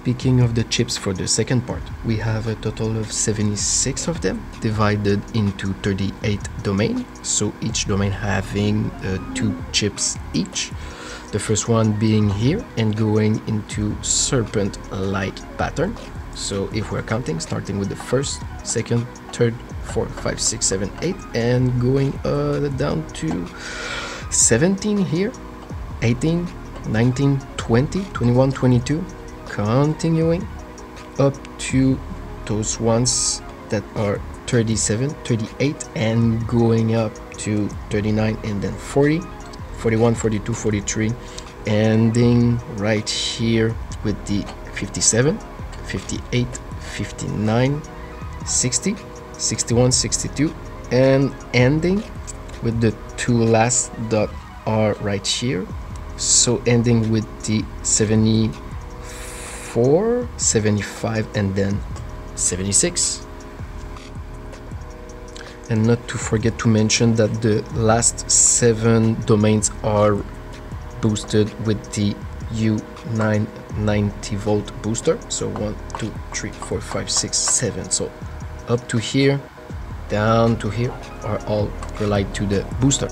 Speaking of the chips for the second part, we have a total of 76 of them divided into 38 domain. So each domain having uh, two chips each. The first one being here and going into serpent-like pattern. So if we're counting, starting with the first, second, third, four, five, six, seven, eight, and going uh, down to 17 here, 18, 19, 20, 21, 22, continuing up to those ones that are 37, 38, and going up to 39 and then 40, 41, 42, 43, ending right here with the 57, 58, 59, 60, 61, 62, and ending with the two last dot are right here. So ending with the 74, 75, and then 76. And not to forget to mention that the last seven domains are boosted with the U990 volt booster. So one, two, three, four, five, six, seven. So up to here, down to here are all related to the booster.